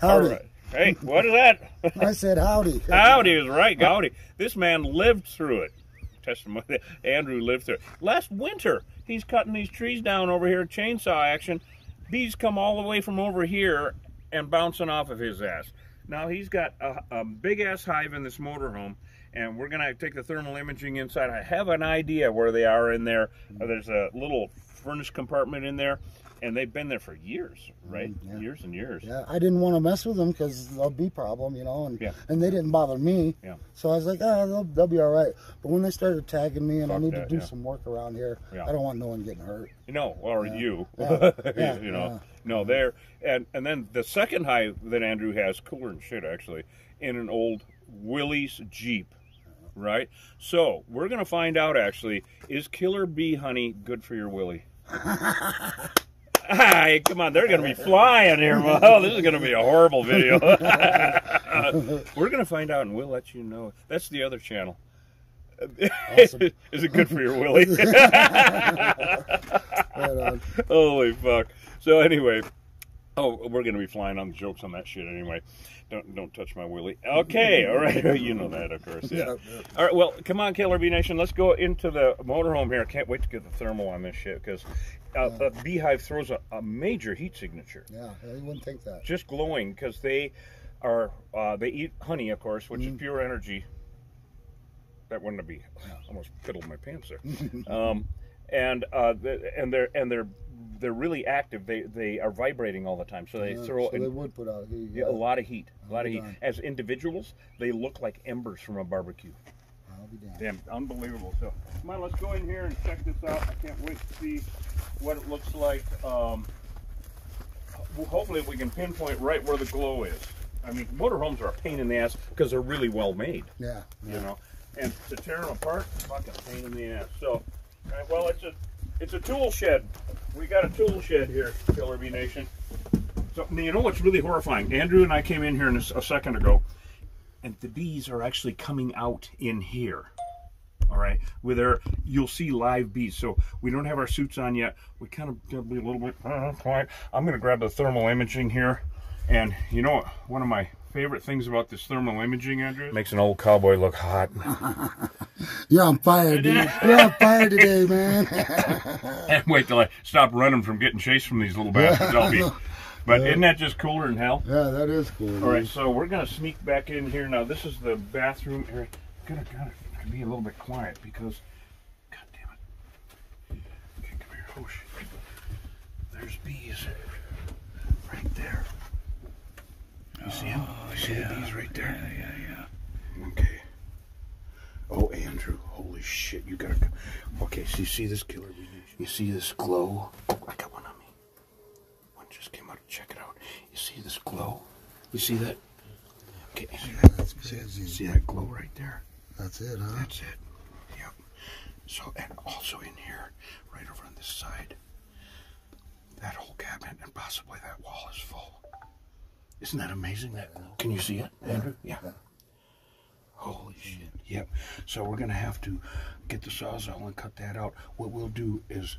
Howdy. Right. Hey, what is that? I said howdy. Howdy is right, Gowdy. This man lived through it. Testimony. Andrew lived through it. Last winter, he's cutting these trees down over here, chainsaw action. Bees come all the way from over here and bouncing off of his ass. Now he's got a, a big ass hive in this motorhome, and we're gonna take the thermal imaging inside. I have an idea where they are in there. There's a little furnace compartment in there, and they've been there for years, right? yeah. Years and years. Yeah, I didn't want to mess with them because they'll be problem, you know, and Yeah. and they didn't bother me. Yeah. So I was like, ah, they'll, they'll be all right. But when they started tagging me and I need that, to do yeah. some work around here, Yeah. I don't want no one getting hurt. No, or you. You know. No, there and and then the second hive that Andrew has, cooler than shit actually, in an old Willys Jeep. Right? So we're gonna find out actually, is killer bee honey good for your Willie? Hi, come on, they're gonna be flying here, Mo. This is gonna be a horrible video. we're gonna find out and we'll let you know. That's the other channel. Awesome. is it good for your Willie? Right on. Holy fuck. So anyway, oh, we're gonna be flying on the jokes on that shit anyway. Don't don't touch my willy. Okay, all right. You know that, of course. Yeah. Yep, yep. All right. Well, come on, Killer Bee Nation. Let's go into the motorhome here. I can't wait to get the thermal on this shit because uh, the beehive throws a, a major heat signature. Yeah, yeah, you wouldn't think that. Just glowing because they are uh, they eat honey, of course, which Mm. is pure energy. That wouldn't be almost fiddled my pants there. um, and uh, the, and they're and they're they're really active. They they are vibrating all the time, so they Yeah, throw so they would put out heat. yeah, a lot of heat. A lot of heat. As individuals, they look like embers from a barbecue. I'll be damned. Damn, unbelievable. So come on, let's go in here and check this out. I can't wait to see what it looks like. Um, hopefully, we can pinpoint right where the glow is. I mean, motorhomes are a pain in the ass because they're really well made, Yeah, you know. And to tear them apart, fucking pain in the ass. So, right, well, it's a it's a tool shed. We got a tool shed here, Killer Bee Nation. So you know what's really horrifying? Andrew and I came in here in a, s- a second ago, and the bees are actually coming out in here. All right, with their you'll see live bees. So we don't have our suits on yet. We kind of gotta be a little bit uh, quiet. I'm gonna grab the thermal imaging here, and you know what? One of my favorite things about this thermal imaging, Andrew, makes an old cowboy look hot. You're on fire, dude. You're on fire today, man. and wait till I stop running from getting chased from these little bastards. I'll be. But isn't that just cooler than hell? yeah, that is cool. All right, so we're gonna sneak back in here now. This is the bathroom area. Gotta gotta be a little bit quiet because, god damn it. Okay, come here. Oh shit. There's bees right there. You see them? Oh, you see the bees right there? Yeah, yeah, yeah. Okay. Oh, Andrew, holy shit! You gotta. come. Okay, so you see this killer bee? You see this glow? Oh, I got one on me. One just came out. Check it out. You see this glow? You see that? Okay. That's See, crazy. see that glow right there? That's it, huh? That's it. Yep. So, and also in here, right over on this side, that whole cabinet and possibly that wall is full. Isn't that amazing? That can you see it, Andrew? Yeah. Holy shit. Yep. So we're gonna have to get the sawzall and cut that out. What we'll do is,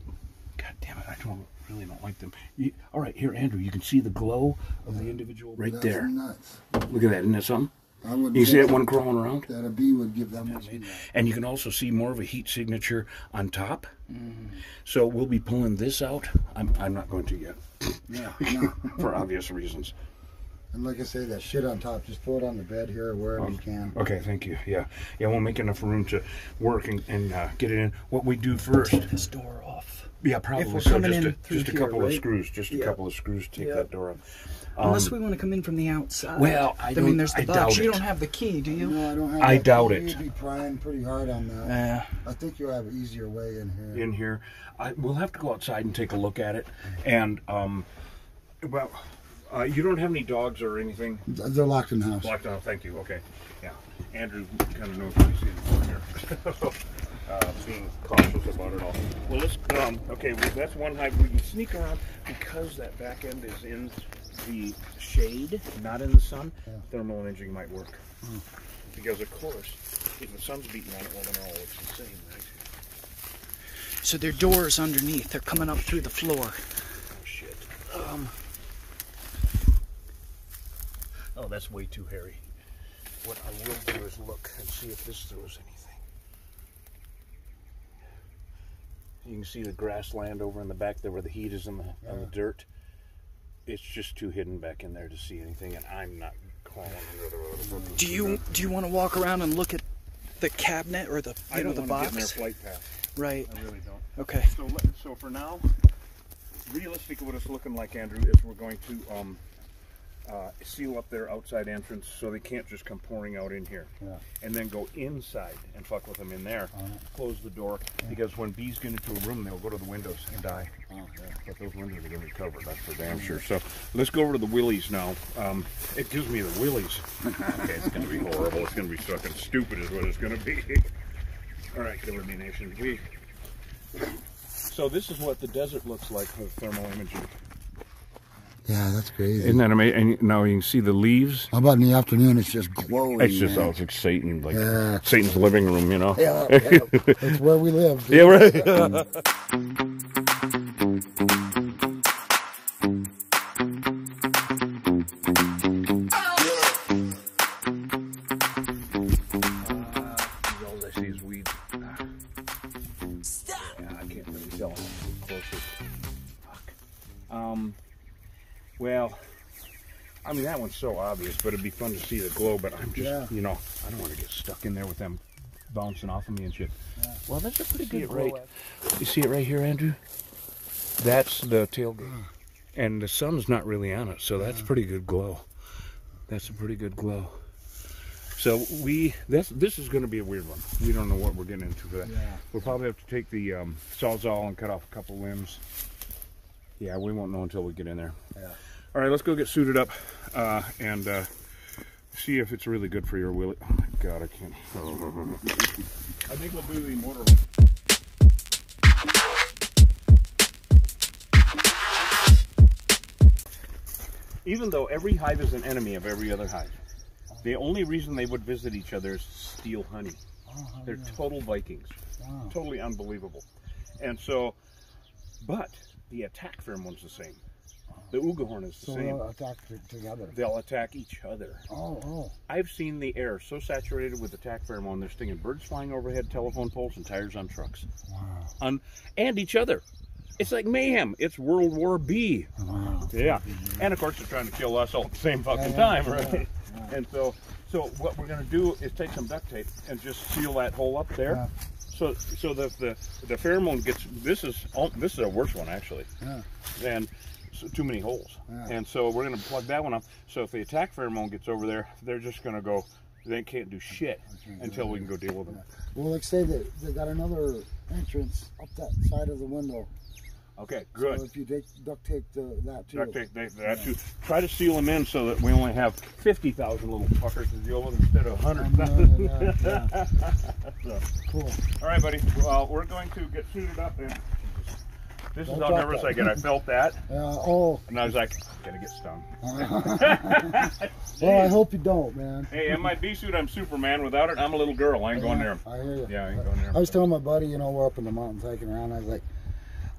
God damn it, I don't really don't like them. You, all right, here, Andrew, you can see the glow of the individual right That's there. nuts. Look at that, isn't that something? I would You see that one crawling around? That a bee would give that much. And you can also see more of a heat signature on top. So we'll be pulling this out. I'm, I'm not going to yet, Yeah, no. for obvious reasons. And like I say, that shit on top, just throw it on the bed here or wherever you can. Okay, thank you. Yeah, yeah, we'll make enough room to work and, and uh, get it in. What we do first? this door off. Yeah, probably. we're so coming just a, through just a here, couple of screws. Just a Yeah. couple of screws to take Yeah. that door up. Unless we want to come in from the outside. well, I don't- mean, there's the I box. You don't have the key, do you? No, I don't have I that. doubt You it. need to be prying pretty hard on that. Yeah. I think you'll have an easier way in here. in here. I, we'll have to go outside and take a look at it. And um, well, uh, you don't have any dogs or anything They're locked in the house. Locked out. thank you. Okay. Yeah. Andrew kind of knows what he's in for here. uh, being cautious about it all. Well, let's, um, okay, well, that's one hive. We can sneak around because that back end is in the shade, not in the sun. Yeah. Thermal imaging might work. Because, of course, if the sun's beating on it, well, then all looks the same, right? So their doors underneath. They're coming up through the floor. Oh, shit. Oh, that's way too hairy. What I will do is look and see if this throws anything. You can see the grassland over in the back there where the heat is in the, on the dirt. It's just too hidden back in there to see anything, and I'm not crawling under the Do you do you want to walk around and look at the cabinet or the I you know don't the want to get in their box? flight path. Right. I really don't. Okay. So, so for now, realistically, what it's looking like, Andrew, is we're going to um, uh, seal up their outside entrance so they can't just come pouring out in here, Yeah. and then go inside and fuck with them in there. Close the door because when bees get into a room, they'll go to the windows and die. Oh, yeah. But those windows are going to be covered. That's for damn sure. So let's go over to the willies now. Um, it gives me the willies. okay, it's going to be horrible. It's going to be fucking stupid, is what it's going to be. All right, Killer Bee Nation. We. So this is what the desert looks like with thermal imaging. Yeah, that's crazy. Isn't that amazing? And now you can see the leaves. How about in the afternoon? It's just glowing. It's just man. oh, it's like Satan, like Yeah. Satan's living room, you know. Yeah, yeah. That's where we live. dude. Yeah, right. I mean that one's so obvious, but it'd be fun to see the glow. But I'm just, Yeah. you know, I don't want to get stuck in there with them bouncing off of me and shit. Well, that's a pretty See good it right. right. You see it right here, Andrew? That's the tailgate. And the sun's not really on it, so that's pretty good glow. That's a pretty good glow. So we this this is going to be a weird one. We don't know what we're getting into for that. Yeah. We'll probably have to take the um, sawzall and cut off a couple limbs. Yeah, we won't know until we get in there. Yeah. All right, let's go get suited up uh, and uh, see if it's really good for your willy. Oh my god, I can't. I think we'll do the motor. Even though every hive is an enemy of every other hive, the only reason they would visit each other is steal honey. Oh, They're nice. total Vikings. Wow. Totally unbelievable. And so, but the attack pheromone's the same. The Uga horn is the So same. they'll attack together. They'll attack each other. Oh, oh. I've seen the air so saturated with attack pheromone, they're stinging birds flying overhead, telephone poles, and tires on trucks. Wow. On, and each other. It's like mayhem. It's World War B. Wow. Yeah. And of course, they're trying to kill us all at the same fucking Yeah, time, yeah, right? yeah. And so, so what we're going to do is take some duct tape and just seal that hole up there. So, so that the the pheromone gets this is this is a worse one actually, Yeah. and so too many holes. Yeah. And so we're going to plug that one up. So if the attack pheromone gets over there, they're just going to go. They can't do shit until we can go deal with them. Well, like say that they got another entrance up that side of the window. Okay, good. So if you take, duct tape the, that too. Duct tape, that too. Try to seal them in so that we only have 50,000 little fuckers to deal with instead of 100,000. Yeah, yeah, So, Cool. all right, buddy. Well, we're going to get suited up and this is Don't how nervous that. I get. I felt that Yeah. Oh. and I was like, gonna get stung. Well, I hope you don't, man. Hey, in my bee suit, I'm Superman. Without it, I'm a little girl. I ain't going there. I hear you. Yeah, I ain't going there. I was telling my buddy, you know, we're up in the mountains hiking around. I was like,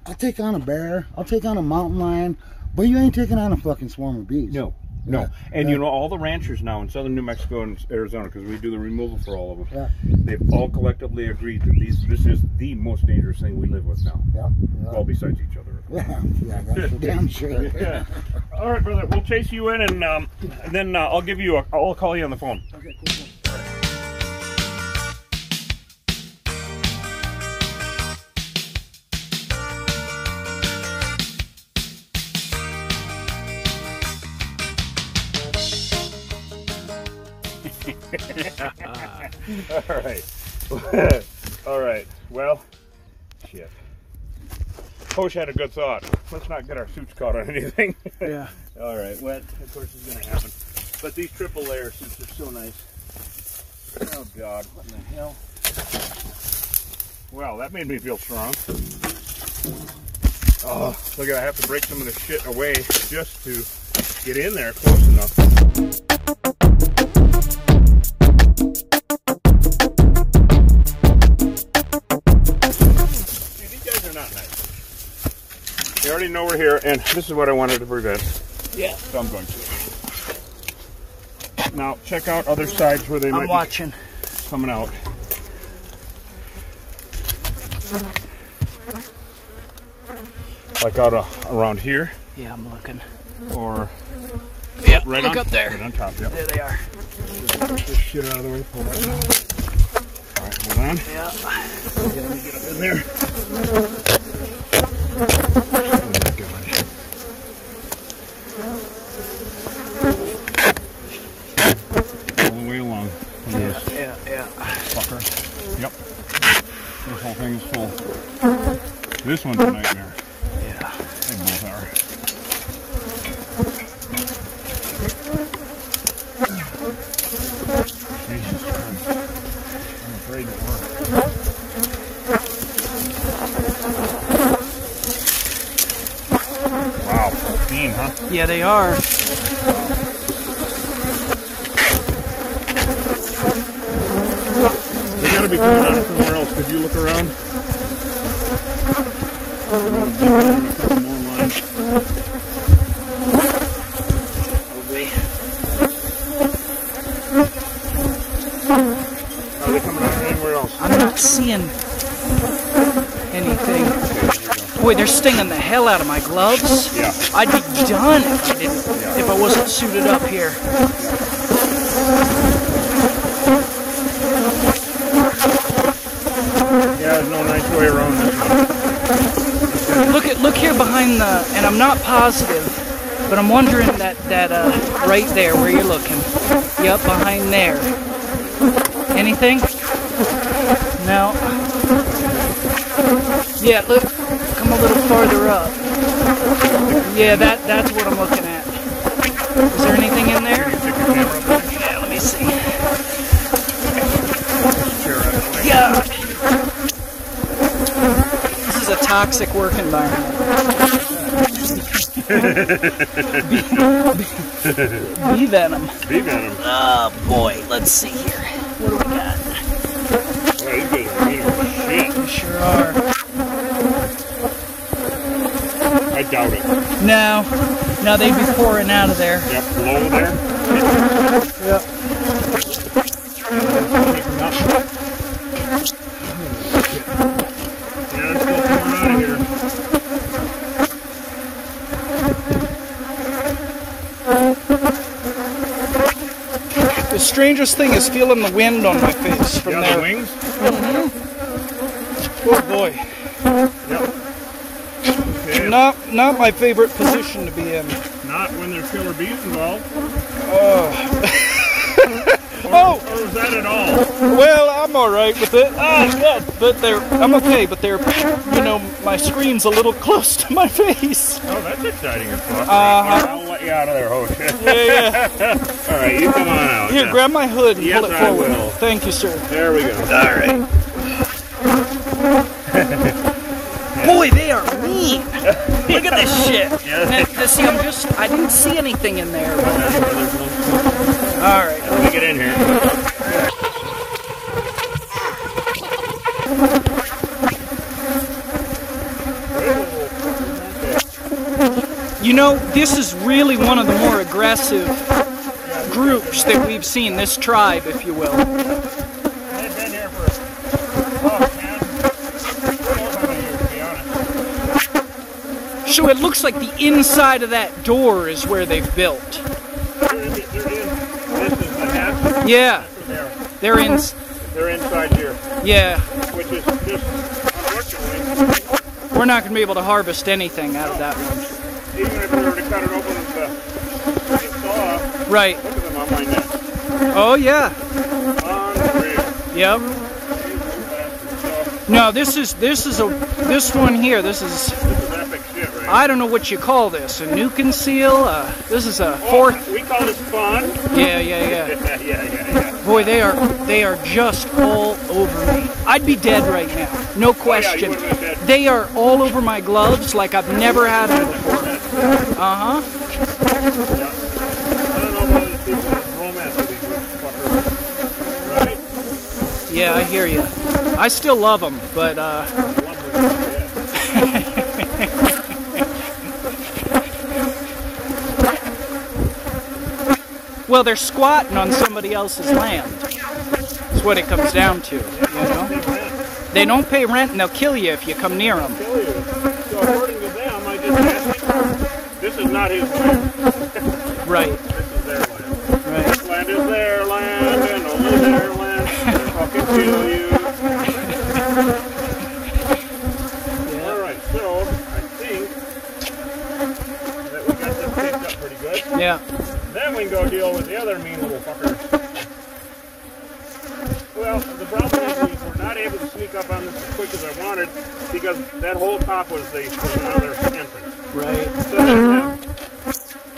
I'll take on a bear, I'll take on a mountain lion, but you ain't taking on a fucking swarm of bees. No, no. Yeah. And Yeah. you know, all the ranchers now in southern New Mexico and Arizona, because we do the removal for all of them, Yeah. they've all collectively agreed that these this is the most dangerous thing we live with now. Yeah. Well, besides each other. Yeah. Yeah. That's damn sure. Yeah. All right, brother. We'll chase you in, and, um, and then uh, I'll give you a. I'll call you on the phone. Okay, cool, cool. All right. all right. Well, shit. Hosh had a good thought. Let's not get our suits caught on anything. Yeah. All right. Wet, of course, is going to happen. But these triple layer suits are so nice. Oh God, what in the hell? Well, that made me feel strong. Oh, look at I have to break some of the shit away just to get in there close enough. Already know we're here, and this is what I wanted to prevent. Yeah. So I'm going to. Now check out other sides where they I'm might watching. be coming out. Like out uh, around here, Yeah, I'm looking. or Yeah, right look on up there. Right on top. Yep. There they are. Shit out of the way. That down. All right, hold on. Yeah. Get up in there. Oh my God. All the way along. Look at this Yeah, yeah. fucker. Yep. This whole thing is full. This one's a nightmare. Yeah. They both are. Jesus Christ. I'm afraid. Wow, 15, huh? Yeah, they are. They gotta be coming out of somewhere else. Could you look around? A couple more lines. Probably. Are they coming out of anywhere else? I'm not seeing anything. Boy, they're stinging the hell out of my gloves. Yeah. I'd be done if I didn't, if I wasn't suited up here. Yeah, there's no nice way around this one. Look at look here behind the, and I'm not positive, but I'm wondering that that uh, right there where you're looking. Yep, behind there. Anything? No. Yeah, look. Little farther up. Yeah, that that's what I'm looking at. Is there anything in there? Stick your camera up there. Yeah, let me see. Chair out of the way. Yeah. This is a toxic work environment. Bee venom. Bee venom. Oh boy, let's see here. What do we got? Wow, these guys are mean shit. We sure are. I doubt it. No, no, they'd be pouring out of there. Yep, low there. Yep. Yeah, it's still coming out of here. The strangest thing is feeling the wind on my face from Yeah, there. the wings. Oh boy, Okay, not not my favorite position to be in. not when there's killer bees involved. Oh, Or is that at all? well, I'm all right with it. Ah, yeah, but they're I'm okay, but they're you know my screen's a little close to my face. Oh, that's exciting as fuck. Uh-huh. I'll let you out of there, Hosh. Yeah, yeah. all right, you come on out. Here, grab my hood and Yes, pull it forward. Thank you, sir. There we go. All right. Boy, they are mean. Look at this shit. Yeah. And, see, I'm just, I didn't see anything in there. All right. Let me get in here. You know, this is really one of the more aggressive groups that we've seen, this tribe, if you will. They've been here for oh, man. Twelve hundred years, to be honest. So it looks like the inside of that door is where they've built. There is, there is, this is the hatch. Yeah, they're in, They're inside here, yeah. which is just, unfortunately, We're not going to be able to harvest anything out of that one. even if we were to cut it open with the saw, Right. look at them on my neck. Oh, yeah. Unreal. Yep. No, this is, this is a, this one here, this is, this is epic shit, right? I don't know what you call this, a new conceal? Uh, this is a fourth, We call this fun. yeah, yeah, yeah. yeah, yeah, yeah, yeah. Boy, they are they are just all over me. I'd be dead right now, no question. been dead. They are all over my gloves like I've never had them before. Uh huh. I don't know whether these people have romance with these fuckers. Right? Yeah, I hear you. I still love them, but uh, Well, they're squatting on somebody else's land. That's what it comes down to, you know? They don't pay rent and they'll kill you if you come near them. Kill you. So according to them, I just asked him, this is not his land. Right, This is their land. right. This land is their land and only their land. They'll fucking kill you. Yeah. Alright, so I think that we got this taped up pretty good. Yeah. Then go deal with the other mean little fuckers. Well, the problem is we were not able to sneak up on this as quick as I wanted because that whole top was the was another entrance. Right. So they had,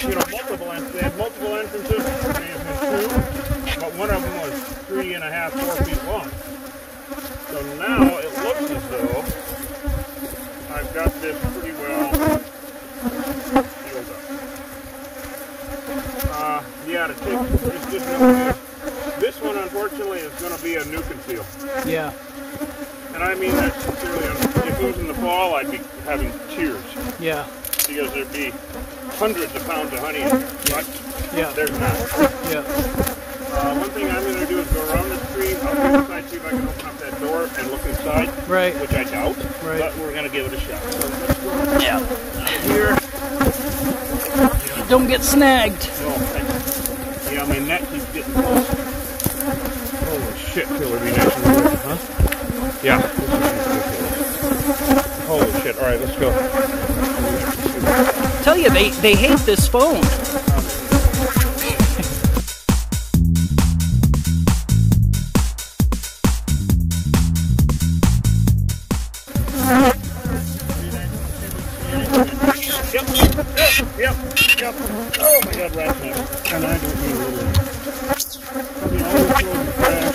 you know, multiple en- they had multiple entrances. They had two, but one of them was three and a half, four feet long. So now it looks as though I've got this pretty well sealed up. Yeah, to it's just no This one, unfortunately, is going to be a new conceal. Yeah. And I mean that sincerely. If it was in the fall, I'd be having tears Yeah. because there'd be hundreds of pounds of honey in it. But Yeah. there's not. Yeah. Uh, one thing I'm going to do is go around the tree, up the inside, see if I can open up that door and look inside, Right. which I doubt. Right. But we're going to give it a shot. So let's go Yeah. here. Don't get snagged. No, I, yeah, my neck keeps getting close. Holy shit, killer be nice and good, huh? Yeah. Holy shit. All right, let's go. Tell you, they, they hate this phone. Yep, yep, yep, yep. Oh my god, rat snake. And I don't mean literally. I mean, all this was trash.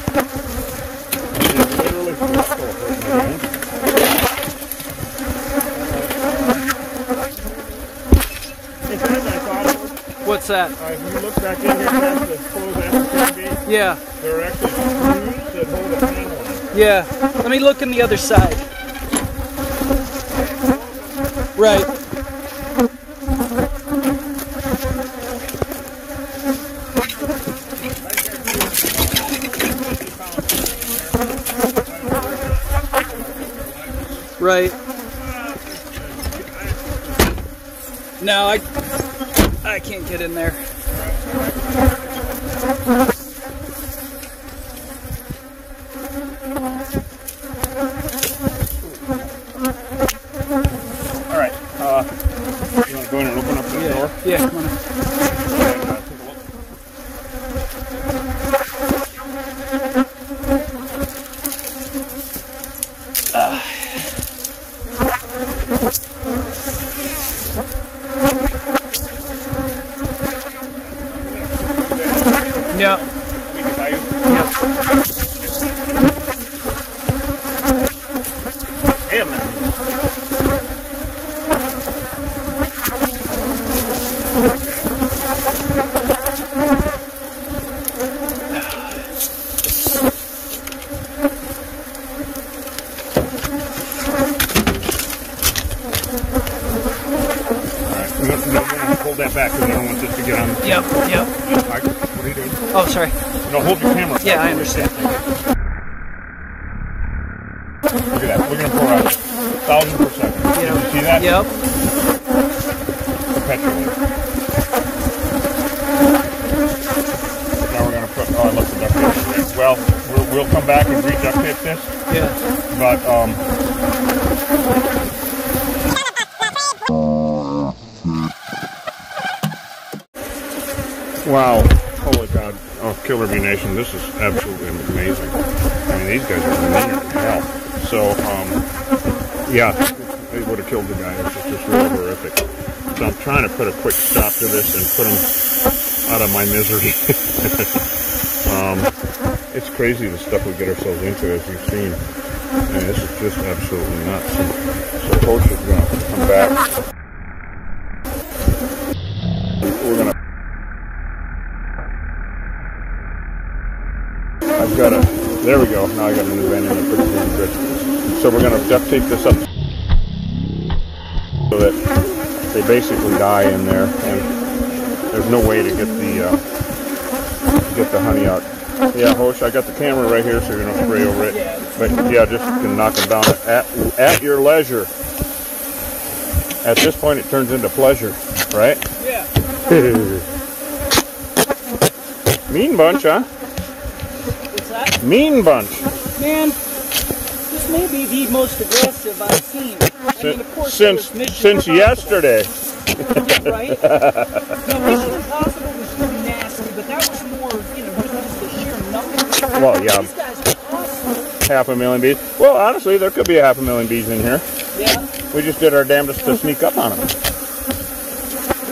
It's literally full of stuff right now. In fact, I thought it was, What's that? uh, if you look back in here past the closed entry gate, Yeah. there are actually screws that hold a panel. Yeah. Let me look on the other side. Right. Right. No, I I can't get in there. All right. Uh, you want to go in and open up the door? Yeah. come on. And, uh, take a look. Yeah. We can buy you. Yeah. Hey, man. Alright, no, no, no, hold that back because I don't want this to get on. Yep. Yep. Alright, what are you doing? Oh, sorry. No, hold your camera. Yeah, I understand. Look at that. We're gonna pour out a thousand per second. Did you see that? Yep. Perpetually. Now we're gonna put. Oh, I left the duct tape. in there. Well, we'll, we'll come back and re-duct tape this, Yeah. but um. Wow. Holy God. Oh, Killer Bee Nation, this is absolutely amazing. I mean, these guys are meaner than hell. So, um, yeah, they would have killed the guy. It's just, just really horrific. So I'm trying to put a quick stop to this and put him out of my misery. it's crazy the stuff we get ourselves into, as you've seen. And this is just absolutely nuts. So going to come back. We're to I've got a, there we go. Now I got a new vent in it pretty good. So we're going to duct tape this up so that they basically die in there and there's no way to get the, uh, get the honey out. Yeah, Hosh, I got the camera right here, so you're gonna spray over it. But yeah, just can knock them down at at your leisure. At this point, it turns into pleasure, right? Yeah. mean bunch, huh? What's that? Mean bunch. Man, this may be the most aggressive I've seen. I mean, Since since Impossible, yesterday. right? no, Mission Impossible was pretty nasty, but that was more, you know, just the sheer numbers. Well, yeah, These guys are awesome. half a million bees. Well, honestly, there could be a half a million bees in here. Yeah. We just did our damnedest to sneak up on them.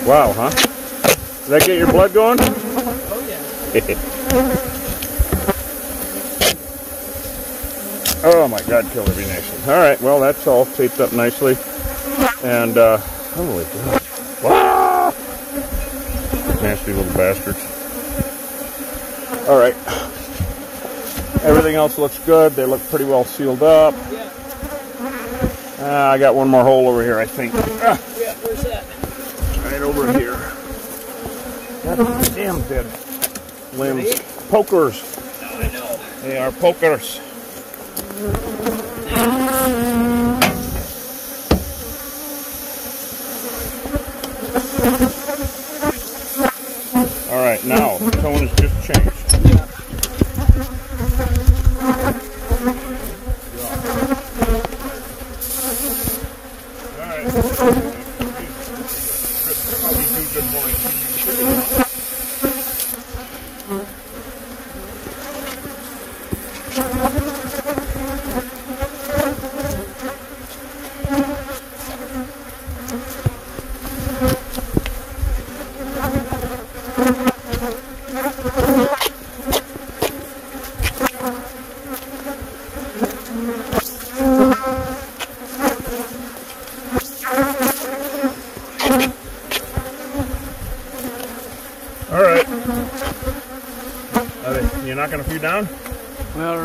Wow, huh? Did that get your blood going? Oh, yeah. oh my God, Killer Bee Nation. All right, well, that's all taped up nicely. And, uh, holy God. Wow! Nasty little bastards. All right. Everything else looks good. They look pretty well sealed up. Yeah. Uh, I got one more hole over here, I think. Ah, Yeah. Where's that? right over here. God damn dead limbs. Pokers. I know. They are pokers. All right, now the tone has just changed. All right. How do you do? Good morning to you. All right. Are they, you knocking a few down? Well,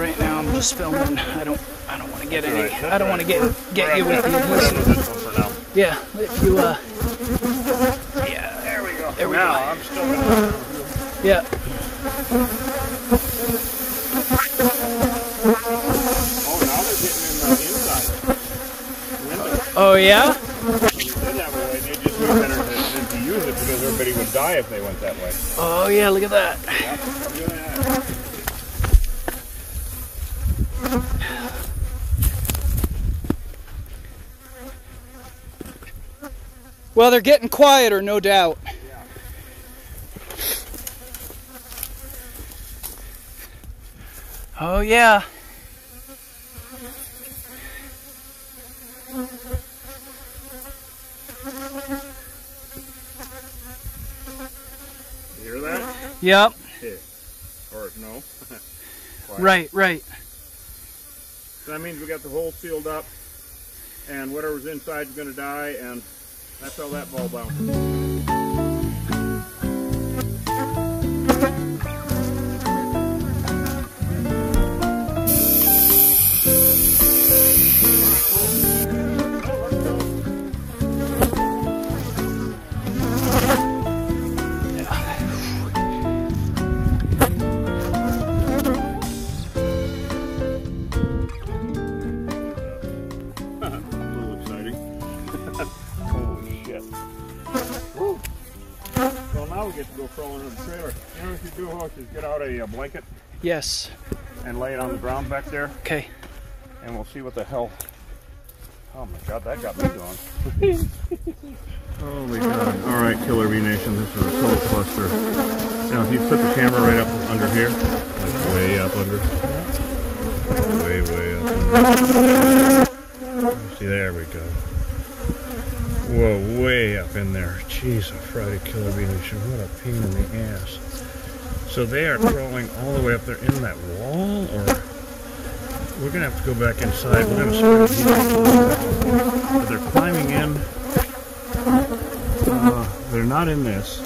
filming. I don't. I don't want to get any. I don't want to get get you with the Grab adhesive. this one for now. Yeah. If you uh. Yeah. There we go. There we now, go. I'm still. Yeah. Oh, now they're getting in the inside. Window. Oh yeah. They did that way. They just knew better than, than to use it because everybody would die if they went that way. Oh yeah. Look at that. Well, they're getting quieter, no doubt. Oh yeah. You hear that? Yep. Or no. Right. Right. So that means we got the hole sealed up, and whatever's inside is going to die, and that's how that ball bounced. Yes. and lay it on the ground back there, Okay. and we'll see what the hell. Oh my god, that got me going. Oh Holy god. Alright, Killer Bee Nation, this is a total cluster. Now, if you put the camera right up under here, like way up under. Way, way up under. See, there we go. Whoa, way up in there. Jeez, a Friday Killer Bee Nation. What a pain in the ass. So they are crawling all the way up there in that wall, or we're gonna have to go back inside. We're gonna But they're climbing in. Uh, they're not in this.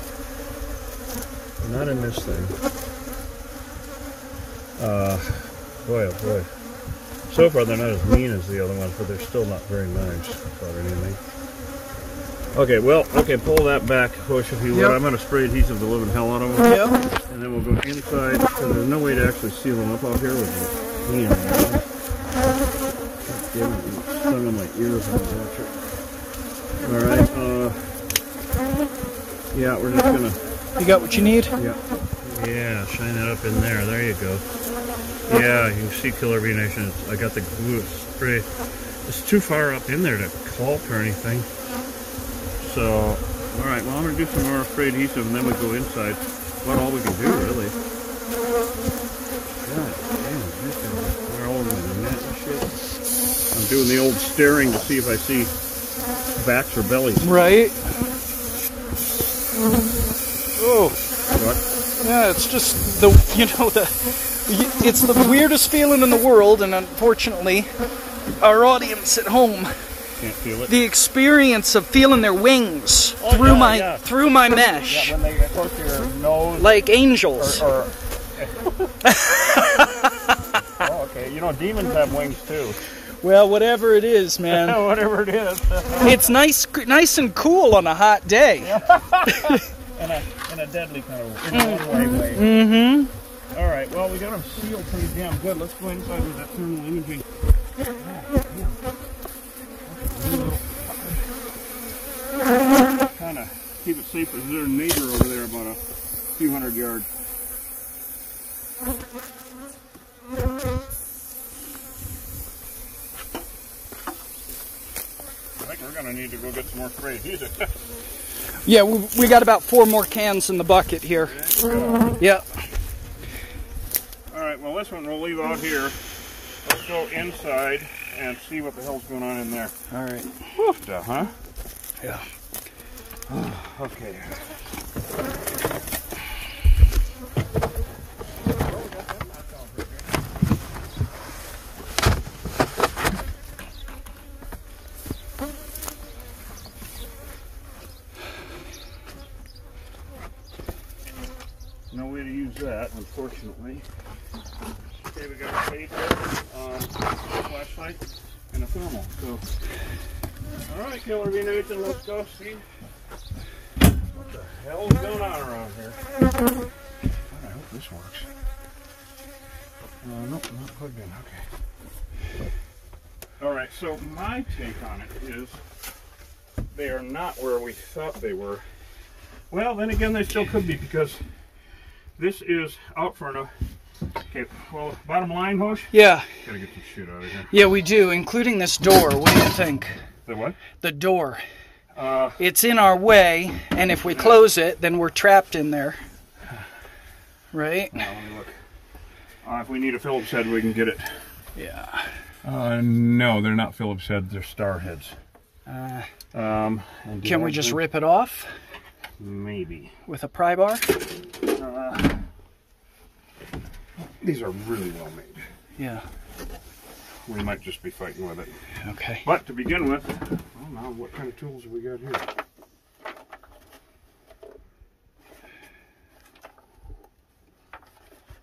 They're not in this thing. Uh, boy, oh boy. So far, they're not as mean as the other ones, but they're still not very nice about anything. Okay, well, okay, pull that back, push if you will. Yep. I'm going to spray adhesive the living hell out of them. Yep. And then we'll go inside because there's no way to actually seal them up out here with the hand. God damn it, it's on my ears when I. Alright, uh, yeah, we're just gonna, You got what you need? yeah. Yeah, shine that up in there. There you go. Yeah, you see Killer Bee Nation. I got the glue spray. It's too far up in there to caulk or anything. So, all right. Well, I'm gonna do some more spray adhesive, and then we go inside. About all we can do, really. God damn, this is where all the net and shit. I'm doing the old staring to see if I see backs or bellies. Right. Oh, What? yeah, it's just the, you know, the, it's the weirdest feeling in the world, and unfortunately, our audience at home, Can't feel it. the experience of feeling their wings Oh, through yeah, my yeah. through my mesh, when they your nose like angels. or oh, okay. You know, demons have wings too. Well, whatever it is, man, Whatever it is. it's nice, nice and cool on a hot day. in a in a deadly kind of in a one-way way. Mm-hmm. All right. Well, we got them sealed pretty damn good. Let's go inside with that thermal imaging. Kind of keep it safe. There's a neighbor over there about a few hundred yards. I think we're gonna need to go get some more spray adhesive. Yeah, we, we got about four more cans in the bucket here. Yep. All right, well, this one we'll leave out here. Let's go inside and see what the hell's going on in there. All right. The, huh? Yeah. Okay. No way to use that, unfortunately. Okay, we got a pager, um, flashlight, and a thermal. So, all right, Killer Bee Nation, let's go see what the hell is going on around here. God, I hope this works. Uh, nope, not plugged in. Okay. All right, so my take on it is they are not where we thought they were. Well, then again, they still could be because this is out for an. Okay, well, bottom line, Hosh, Yeah. gotta get this shit out of here. Yeah, we do, including this door. What do you think? The what? The door. Uh, It's in our way, and if we close it, then we're trapped in there. Right? now let me look. Uh, if we need a Phillips head, we can get it. Yeah. Uh, no, they're not Phillips heads. They're star heads. Uh, Um, and can we just rip it off Maybe. with a pry bar? Uh, these are really well made. Yeah. We might just be fighting with it. Okay. But to begin with, well, now what kind of tools have we got here?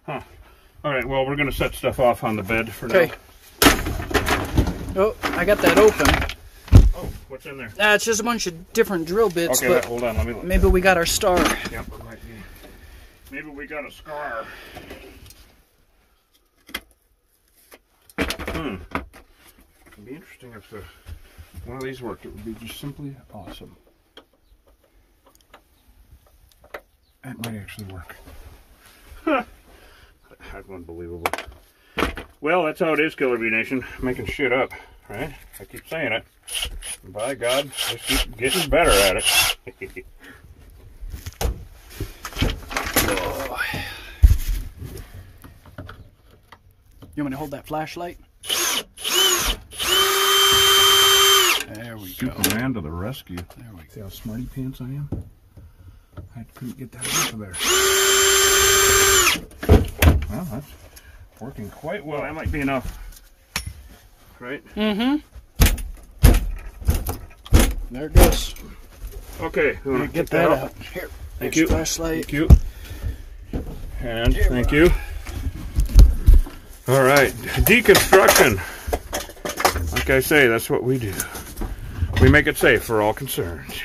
Huh. All right. Well, we're gonna set stuff off on the bed for now. Okay. now. Oh, I got that open. Oh, what's in there? Uh, it's just a bunch of different drill bits, Okay, but hold on. Let me look. maybe we got our star. Yep, it might be. Maybe we got a scar. Hmm. It'd be interesting if the, one of these worked. It would be just simply awesome. That might actually work. That's unbelievable. Well, that's how it is, Killer Bee Nation. Making shit up, right? I keep saying it. By God, I keep getting better at it. You want me to hold that flashlight? There we go. Superman to the rescue. There we See how smarty pants I am? I couldn't get that off of there. Well, that's working quite well. That might be enough. Right? Mm-hmm. There it goes. Okay. you wanna Get take that off? out. Here. Thank you. Flashlight. Thank you. And thank you. All right. Deconstruction. Like I say, that's what we do. We make it safe for all concerned.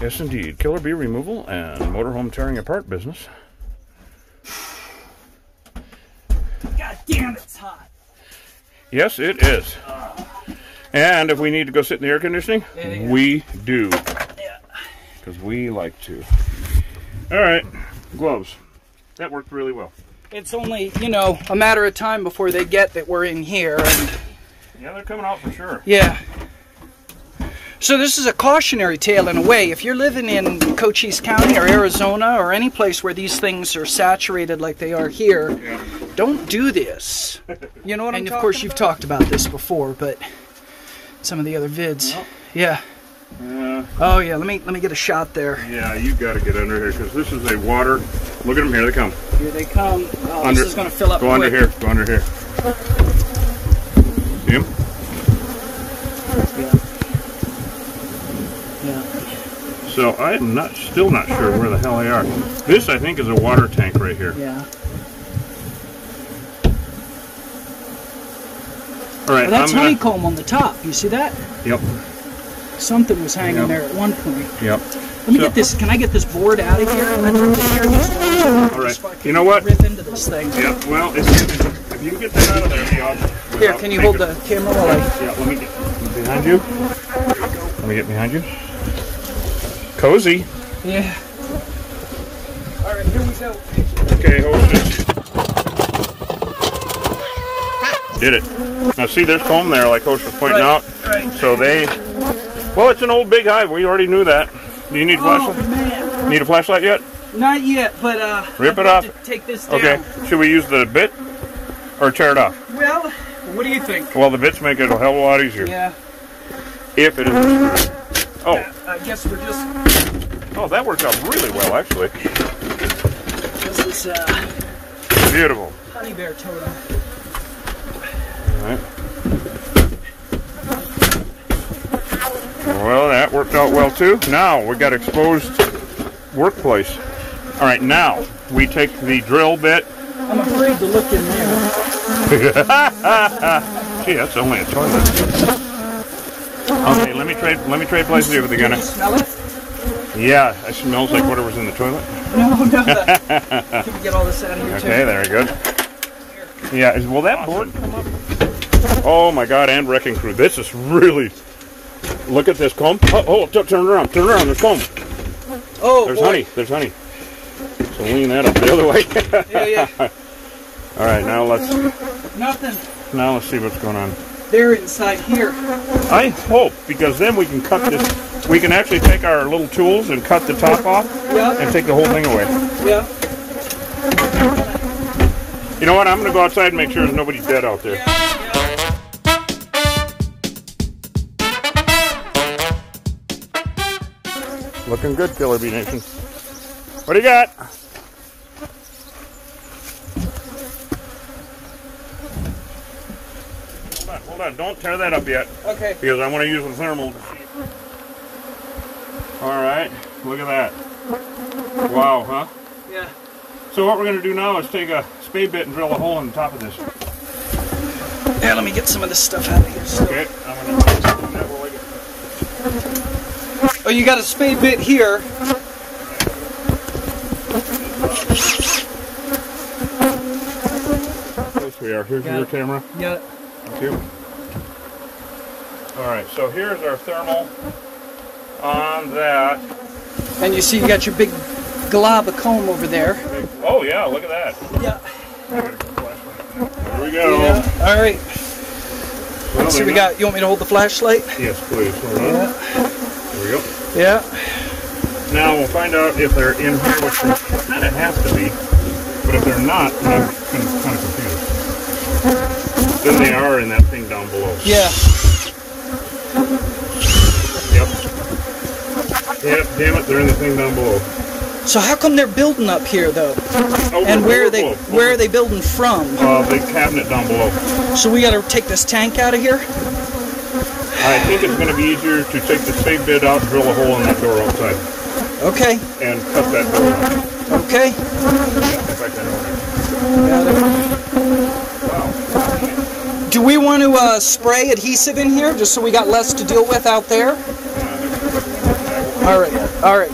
Yes, indeed. Killer bee removal and motorhome tearing apart business. God damn, it's hot. Yes, it is. And if we need to go sit in the air conditioning, Yeah, yeah. we do. Yeah. Because we like to. All right, gloves. That worked really well. It's only, you know, a matter of time before they get that we're in here. And Yeah, they're coming out for sure. yeah. So this is a cautionary tale in a way. If you're living in Cochise County or Arizona or any place where these things are saturated like they are here, Yeah. don't do this. You know what and I'm And of course you've talked about this before, but some of the other vids. Yeah. Uh, Oh yeah, let me let me get a shot there. yeah, you got to get under here because this is a water. Look at them here. They come. Here they come. Oh, Under- this is going to fill up Go under here. Go under here. See 'em? Yeah. So I'm not, still not sure where the hell they are. This, I think, is a water tank right here. Yeah. All right, Well, that's gonna. honeycomb on the top. You see that? Yep, Something was hanging Yep. there at one point. yep. Let me So- get this. Can I get this board out of here? I think the air just All right. so You know what? Rip into this thing. Yeah, well, if, if you can get that out of there, it'd. Here, can you hold the camera while I? Yeah, let me get behind you. Let me get behind you. Cozy. Yeah. All right, here we go. Okay, hold this. Did it. Now see, there's comb there, like Coach was pointing Right, out. right. So they, well, it's an old big hive. We already knew that. Do you need a Oh flashlight? man, Need a flashlight yet? not yet, but uh. Rip I'd it off. Take this down. Okay. Should we use the bit or tear it off? Well, what do you think? Well, the bits make it a hell of a lot easier. Yeah. If it is. Oh, I guess we're just. oh, that worked out really well, actually. This is uh, Beautiful. honey bear totem. All right. Well, that worked out well too. Now we got exposed workplace. All right, now we take the drill bit. I'm afraid to look in there. Gee, that's only a toilet. Let me trade. Let me trade places here with the Can gunner. you smell it? Yeah, it smells like whatever's in the toilet. No, no. Can we get all this out of here too? Okay, very good. Yeah, is, will that board come up? Oh my God! And wrecking crew. This is really. Look at this comb. Oh, oh t- turn around. Turn around. There's comb. Oh, There's boy. honey. There's honey. So lean that up the other way. Yeah, yeah. All right, now let's Nothing. now let's see what's going on. They're inside here. I hope because then we can cut this. We can actually take our little tools and cut the top off Yeah. and take the whole thing away. Yeah. You know what? I'm going to go outside and make sure there's nobody dead out there. Looking good, Killer Bee Nation. What do you got? Hold on. Don't tear that up yet Okay. because I want to use the thermal. All right, look at that. Wow, huh? Yeah. So what we're going to do now is take a spade bit and drill a hole in the top of this. Yeah, let me get some of this stuff out of here. So. Okay, I'm going to that while I get- Oh, you got a spade bit here. Close we are. Here's Got your it. camera. Yeah. Thank you. All right, so here's our thermal on that. And you see you got your big glob of comb over there. Oh yeah, look at that. Yeah. There we go. Yeah. All right. Well, Let's see, we not- got. You want me to hold the flashlight? Yes, please. Hold on. Yeah. There we go. Yeah. Now we'll find out if they're in here, which they kind of have to be. But if they're not, then I'm kind of confused. Then they are in that thing down below. Yeah. Yep. Yep, damn it, they're in the thing down below. So how come they're building up here though? Over, And where are they? Where are they building from? Uh, the cabinet down below. So we got to take this tank out of here. I think it's going to be easier to take the spade bit out, drill a hole in that door outside, Okay. and cut that door out. Okay fact, I know that. Do we want to uh, spray adhesive in here just so we got less to deal with out there? All right. All right.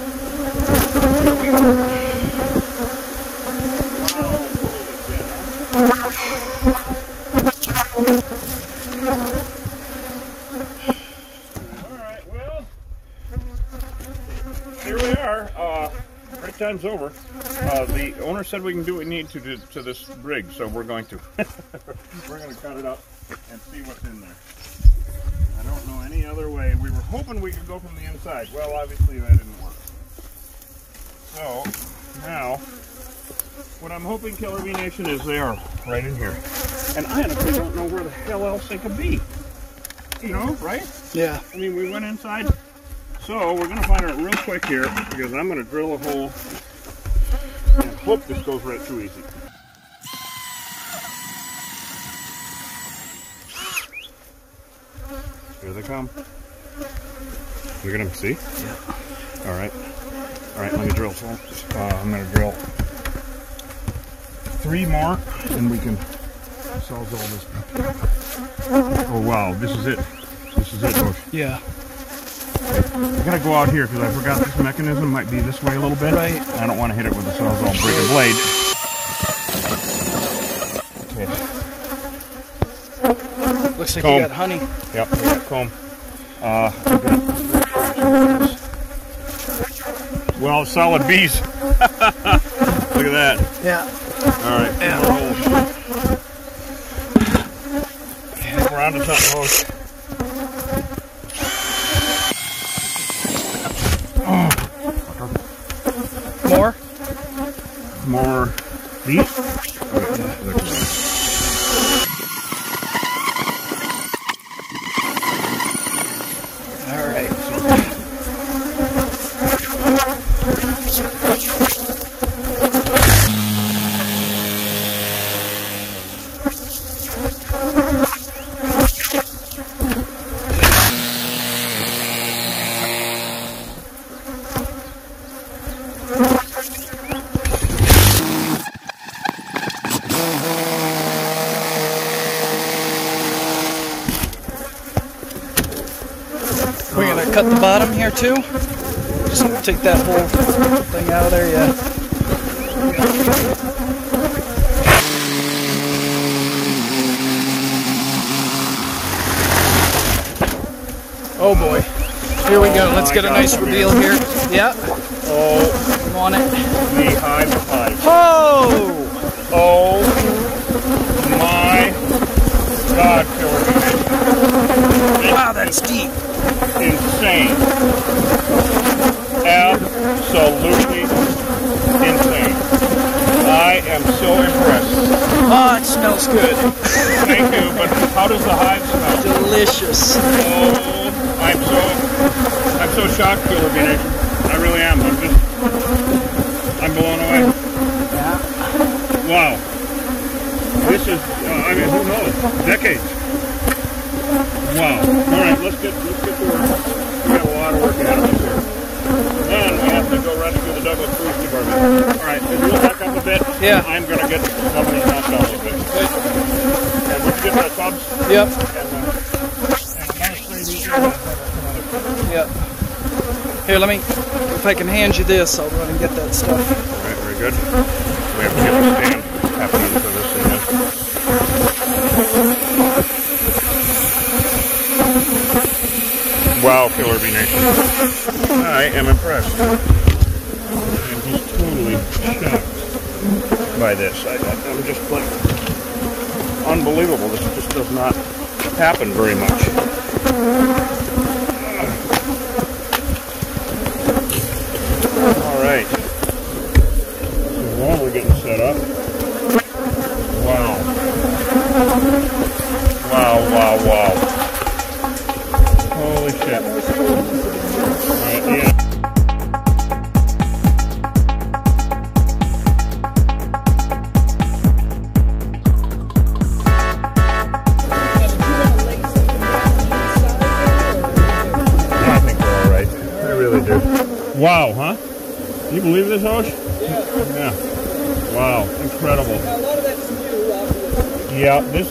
Alright, well, here we are. Uh, time's over. The owner said we can do what we need to do to this rig, so we're going to. we're going to cut it up and see what's in there. I don't know any other way. We were hoping we could go from the inside. Well, obviously that didn't work. So, now, what I'm hoping, Killer Bee Nation, is they are right in here. And I honestly don't know where the hell else they could be. You know, right? Yeah. I mean, we went inside. So we're gonna find out real quick here because I'm gonna drill a hole hope this goes right too easy. Here they come. Look at them. See? Yeah. All right. All right. Let me drill. So uh, I'm gonna drill three more, and we can solve all this. Oh wow! This is it. This is it, Bush. Yeah. I gotta go out here because I forgot this mechanism might be this way a little bit. Right. I don't want to hit it with the sawzall, break a blade. Okay. Looks like Comb. you got honey. Yep. I got comb. Uh, well, solid bees. Look at that. Yeah. All right. Yeah. We're on to something, folks. More? More bees. Okay, yeah, look at that. All right. We're gonna cut the bottom here too. Take that whole thing out of there, yeah. Oh boy. Here we go. Oh, Let's get a nice reveal here. Yeah, Oh, I'm on it. hive of hives. Oh! Oh my God, Killer Wow, ah, that's deep. insane. Absolutely insane. I am so impressed. Oh, it smells good. Thank you, but how does the hive smell? Delicious. Oh, I'm so, I'm so shocked, Bee I really am. I'm just, I'm blown away. Yeah. Wow. This is, uh, I mean, who knows? Decades. Wow. All right, let's get, let's get to work. We got a lot of work ahead of us. And we have to go rescue the Douglas Police Department. All right, if you'll back up a bit, Yeah. I'm going to get somebody knocked out a bit. And we can get that subs. Yep. And, uh, and these are- Yep. Here, let me, if I can hand you this, I'll run and get that stuff. All right, very good. We have to get the stand happening for this thing. Wow, Killer Bee Nation. I am impressed. I'm just totally shocked by this. I, I'm just like unbelievable. This just does not happen very much. All right. So while we're getting set up. Wow. Wow, wow, wow.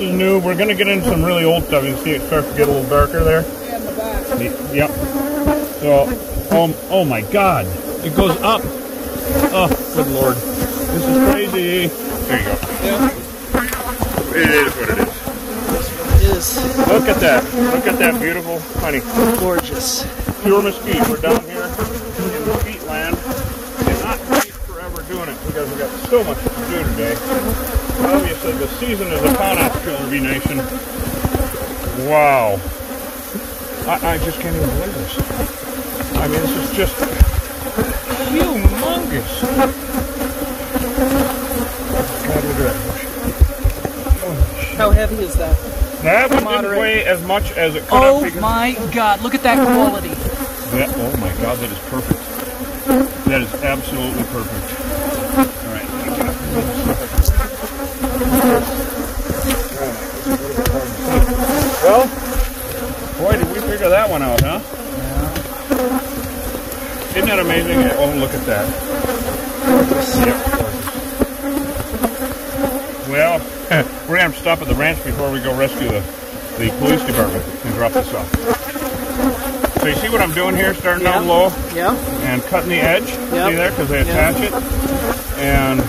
is new. We're going to get into some really old stuff. You see it starts to get a little darker there. Yeah, in the back. Yep. So, oh, oh my God. It goes up. Oh, good Lord. This is crazy. There you go. Yeah. It is what it is. Look at that. Look at that beautiful honey. Gorgeous. Pure mesquite. We're down here in mesquite land. Cannot wait forever doing it because we got so much to do today. Obviously, the season is upon us, Bee Nation. Wow. I, I just can't even believe this. I mean, this is just humongous. God, look at that. How heavy is that? That one didn't weigh as much as it could Oh my god, look at that quality. That, oh my god, that is perfect. That is absolutely perfect. All right. Well, boy, did we figure that one out, huh? Isn't that amazing? Oh, look at that. Yep. Well, we're gonna have to stop at the ranch before we go rescue the, the police department and drop this off. So you see what I'm doing here? Starting down low Yeah. and cutting the edge. Yep. See there? Because they Yep. attach it. And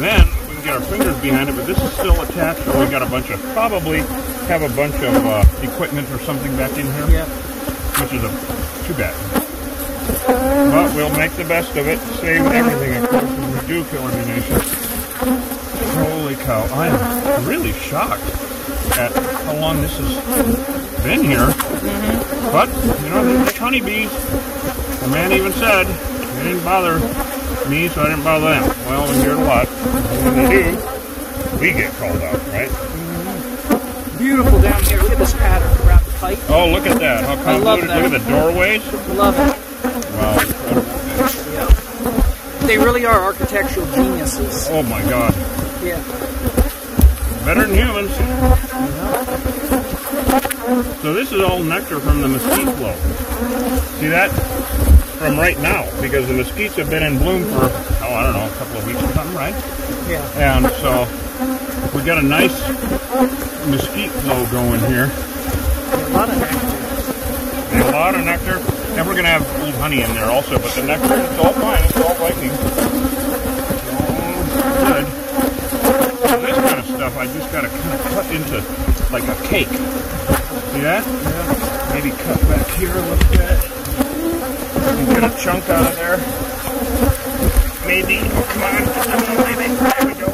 then we can get our fingers behind it, but this is still attached. So we got a bunch of, probably have a bunch of uh, equipment or something back in here, Yeah. which is a, too bad. But we'll make the best of it, save everything, of course, as we do, kill Bee Nation. Holy cow, I am really shocked at how long this has been here. But, you know, these honeybees, the man even said, they didn't bother me, so I didn't bother them. Well, we hear it a lot. When they do, we get called out, right? Beautiful down here. Look at this pattern around the pipe. Oh, look at that. How I love convoluted. that. Look at the doorways. Love it. Wow. incredible. Yeah. They really are architectural geniuses. Oh my God. Yeah. Better than humans. So this is all nectar from the mesquite flow. See that? From right now, because the mesquites have been in bloom for, oh, I don't know, a couple of weeks or something, right? Yeah. And so we got a nice mesquite flow going here. A lot of nectar. And a lot of nectar. And we're going to have honey in there also, but the nectar, it's all fine. It's all lightning. All good. This kind of stuff, I just got to kind of cut into like a cake. See that? Yeah. Maybe cut back here a little bit. And get a chunk out of there. Maybe. Oh, come on. There we go.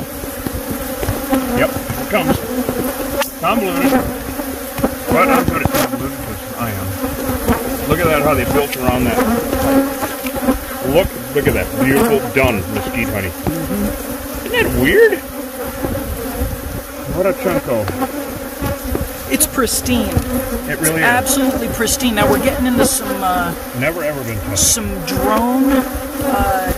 Yep. Here it comes. Convoluted. But I'm good at convoluted because I am. Look at that, how they built around that. Look, look at that beautiful done mesquite honey. Isn't that weird? What a chunko. It's pristine. It really is. Absolutely pristine. Now we're getting into some uh, Never ever been touched. some drone Uh,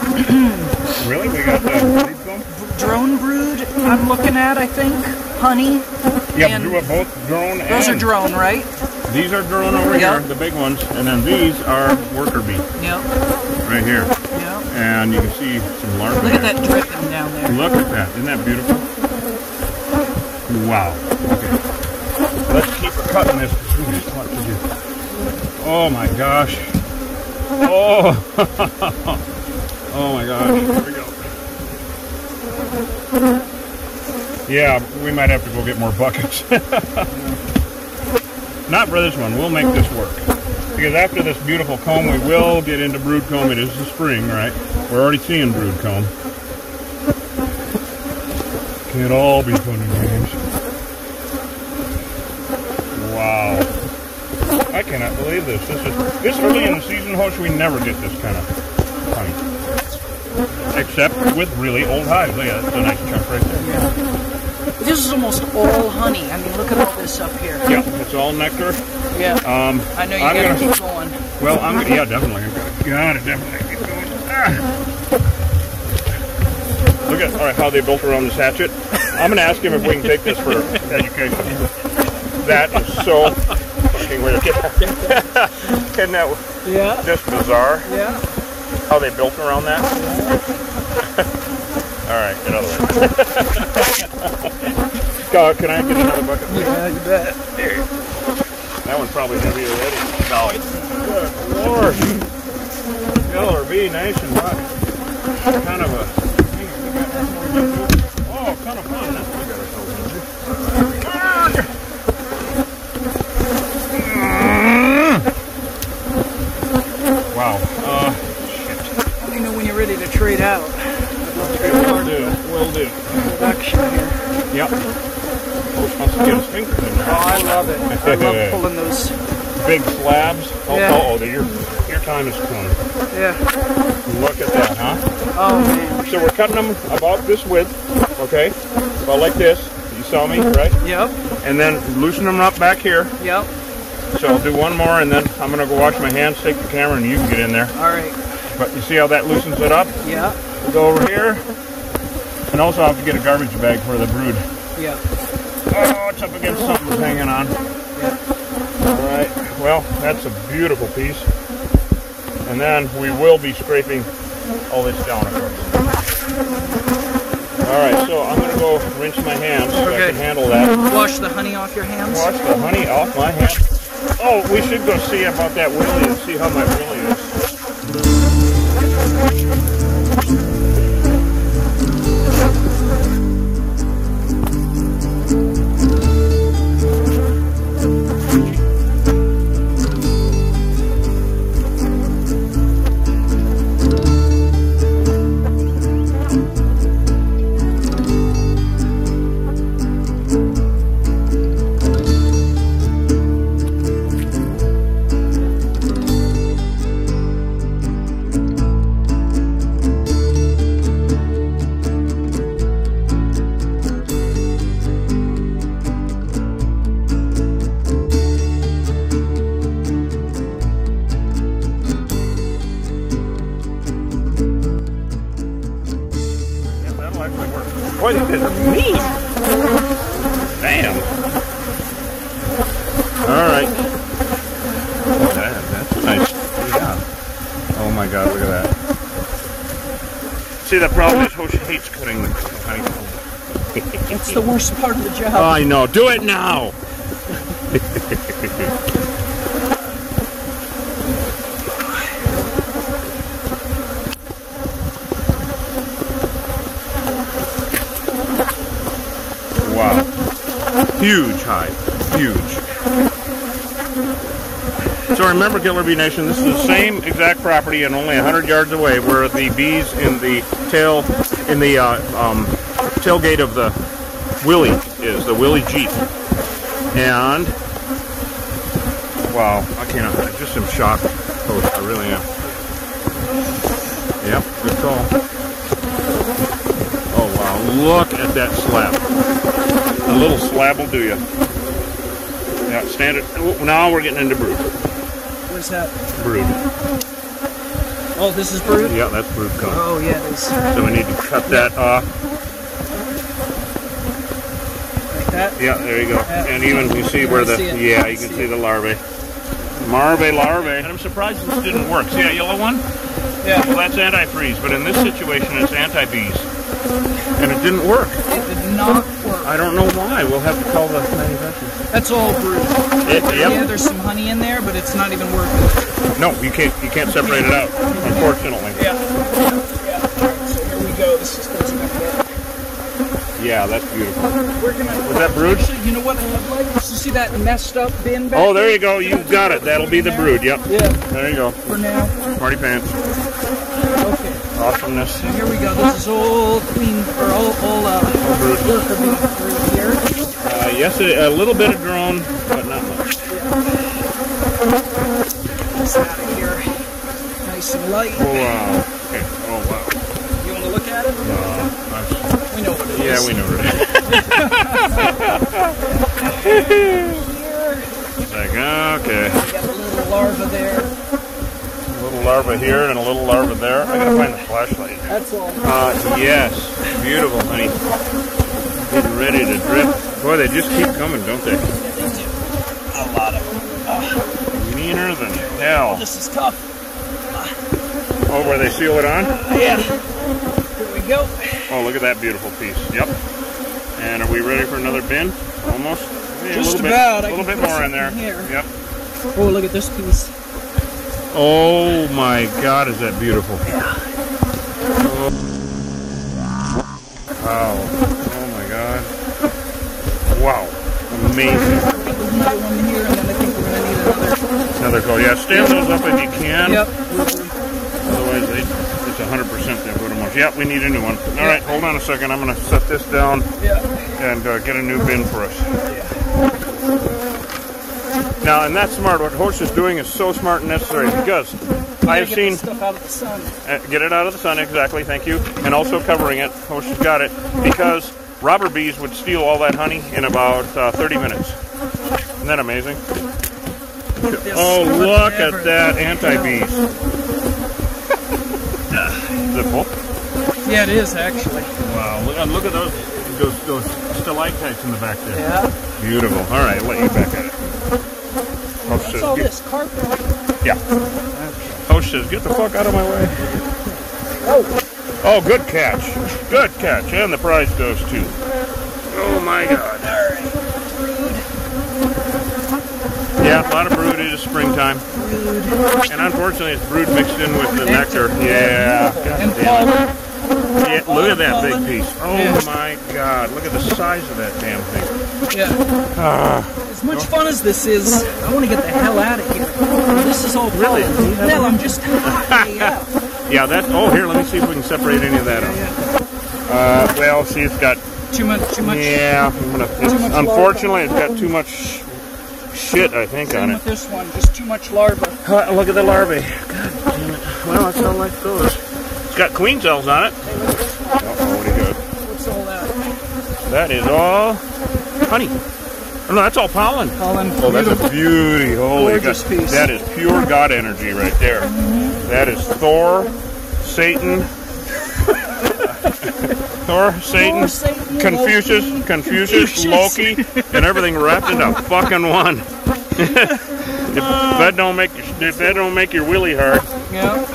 Really? We got the drone brood. I'm looking at. I think honey. Yeah, And both drone Those are drone, right? These are drone over Yeah. here, the big ones, and then these are worker bee Yep. right here. Yep. And you can see some larvae. Look at that dripping down there. Look at that. Isn't that beautiful? Wow. Okay. Let's keep cutting this because we a lot to do. Oh my gosh. Oh. oh my gosh. Here we go. Yeah, we might have to go get more buckets. Not for this one. We'll make this work. Because after this beautiful comb, we will get into brood comb. It is the spring, right? We're already seeing brood comb. Can't all be fun games. Wow. I cannot believe this. This is this early in the season, Hosh, we never get this kind of honey. Except with really old hives. Look at that. That's a nice chunk right there. This is almost all honey. I mean, look at all this up here. Yeah, it's all nectar. Yeah. Um, I know you I'm gotta gonna- keep going. Well, I'm gonna, yeah, definitely. Got to, gotta definitely keep going. Ah. Look at all right, how they built around this hatchet. I'm gonna ask him if we can take this for education. That is so fucking weird. Isn't that Yeah. just bizarre Yeah. how they built around that? all right, get out of the way. Scott, can I get another bucket? Yeah, you bet. Here. That one's probably heavy already. No, it's good. Lord. nice Nation, what kind of a. Oh, kind of fun. That's what we got. Wow. Uh, Let me know when you're ready to trade out. Will do. Will do. Production here. Yep. Oh, I love it. I love pulling those. Big slabs. Oh, Yeah. oh, oh, your, your time is coming. Yeah. Look at that, huh? Oh man. So we're cutting them about this width, okay? About like this. You saw me, right? Yep. And then loosen them up back here. Yep. So I'll do one more and then I'm gonna go wash my hands, take the camera, and you can get in there. All right. But you see how that loosens it up? Yeah. We'll go over here. And also I have to get a garbage bag for the brood. Yeah. Oh, it's up against something hanging on. All right. Well, that's a beautiful piece. And then we will be scraping all this down, of course. All right. So I'm gonna go rinse my hands so I Okay. can handle that. Wash the honey off your hands. Wash the honey off my hands. Oh, we should go see about that willy and see how my willy is. I know. Do it now. wow. Huge hive. Huge. So remember, Killer Bee Nation, this is the same exact property and only 100 yards away where the bees in the tail, in the uh, um, tailgate of the Willie is, the Willys Jeep. And, wow, I can't, I just am shocked. Oh, I really am. Yep, good call. Oh, wow, look at that slab. A little slab will do you. Yeah, standard. Now we're getting into brood. Where's that? Brood. Oh, this is brood. Yeah, that's brood comb. Oh yeah, it is. So we need to cut that off. Like that. Yeah, there you go. Yeah. And even you see where the see yeah, you can see see the larvae. Larvae, larvae. And I'm surprised this didn't work. See that yellow one? Yeah. Well, that's antifreeze, but in this situation, it's anti-bees, and it didn't work. It did not work. I don't know why. We'll have to call the manufacturer. That's all brood. It, Yeah, there's some honey in there, but it's not even working. No, you can't. You can't separate it out. Unfortunately. Yeah. Yeah. So here we go. This is goes back there. Yeah, that's beautiful. We're gonna. Was that brood? Actually, you know what I'd like? You see that messed up bin back Oh, there you go. You've got it. That'll be the brood. Yep. Yeah. There you go. For now. Party pants. Okay. Awesomeness. So here we go. This is all clean or all all uh, brood. worker brood here. Uh, yes, a, a little bit of drone, but not much. This out of here. Nice and light. Oh wow. Okay. Oh wow. You want to look at it? Uh, nice. We know what it is. Yeah, we know what it is. Here. Like, okay. We got a little larva there. A little larva here and a little larva there. I gotta find the flashlight. That's all. Uh, yes. Beautiful, honey. Getting ready to drip. Boy, they just keep coming, don't they? A lot of them. Meaner than hell. This is tough. Oh, where they seal it on? Yeah. Here we go. Oh, look at that beautiful piece. Yep. And are we ready for another bin? Almost? Yeah, Just a about. Bit, a little bit more in there. here. Yep. Oh, look at this piece. Oh my God, is that beautiful? Oh. Wow. Oh my God. Wow. Amazing. Another one here, and then I think we're gonna need another. Another call. Yeah, stand those up if you can. Yep. Otherwise, they, it's 100% they Yep, we need a new one. All right, hold on a second. I'm going to set this down Yeah. and uh, get a new bin for us. Now, and that's smart. What Horse is doing is so smart and necessary because I have seen uh, get it out of the sun exactly. Thank you, and also covering it. Horse has got it because robber bees would steal all that honey in about uh, 30 minutes. Isn't that amazing? Oh, look at that anti-bees. Is it full? Yeah, it is actually. Wow, look, uh, look at those, those, those stalactites in the back there. Yeah. Beautiful. All right, let you back at it. Host What's says, all get, this carpet? yeah. Host says, get the fuck out of my way. Oh, Oh, good catch. Good catch. And the prize goes to. Oh my god. Yeah, a lot of brood. It is springtime. And unfortunately, it's brood mixed in with the nectar. Yeah. And pollen. Yeah, look at that big piece. Oh Yeah. my god. Look at the size of that damn thing. Yeah. Ah. As much fun as this is, I want to get the hell out of here. This is all Really? pollen. Well, I'm just yeah. Yeah, that. Oh, here, let me see if we can separate any of that out. Uh, well, see, it's got. Too much. Too much. Yeah, I'm gonna. It's, much unfortunately, it's got too much shit, I think, Same on it. this one. Just too much larva. Uh, look at the larvae. God damn it. Well, that's how life goes. Got queen cells on it. Do you got? What's all that? That is all honey. Oh, no, that's all pollen. Pollen. Oh, that's a beauty. Holy Gorgeous God. piece. That is pure God energy right there. That is Thor, Satan, Thor, Satan, Thor, Satan, Confucius, Loki. Confucius, Confucius. Loki, and everything wrapped into fucking one. if uh. that don't make your, if that don't make your willy hurt. Yeah.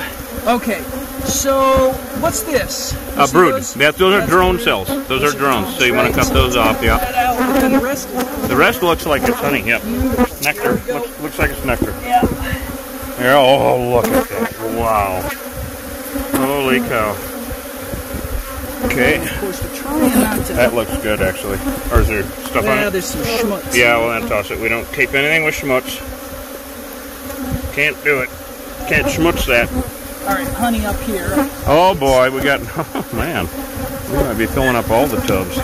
Okay. So what's this? A You see brood. those? Those are drone cells. Those are drones. So you want to cut those off, yeah. That out, but then the rest. The rest looks like it's honey. Yep. Nectar. Looks, looks like it's nectar. Yeah. Yeah, oh, look at that. Wow. Holy cow. Okay. Of course, we're trying not to. That looks good, actually. Or is there stuff yeah, on it? Yeah, there's some schmutz. Yeah, well, then toss it. We don't keep anything with schmutz. Can't do it. Can't schmutz that. All right, honey up here. Oh, boy. We got... Oh, man. We might be filling up all the tubs.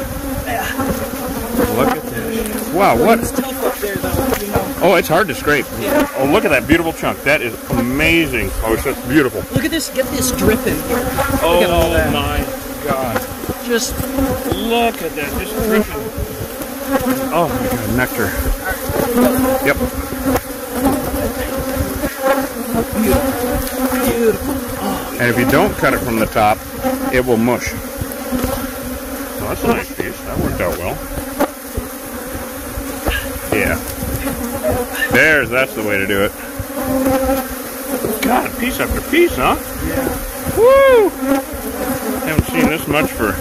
Look at this. Wow, what... It's tough up there, though. You know. Oh, it's hard to scrape. Oh, look at that beautiful chunk. That is amazing. Oh, it's just beautiful. Look at this. Get this dripping here. Oh, at all that. Oh, my God. Just Look at that, just dripping. Oh my god, nectar. Yep. Beautiful. And if you don't cut it from the top, it will mush. Oh, that's a nice piece. That worked out well. Yeah. There's, that's the way to do it. God, piece after piece, huh? Yeah. Woo! Haven't seen this much for.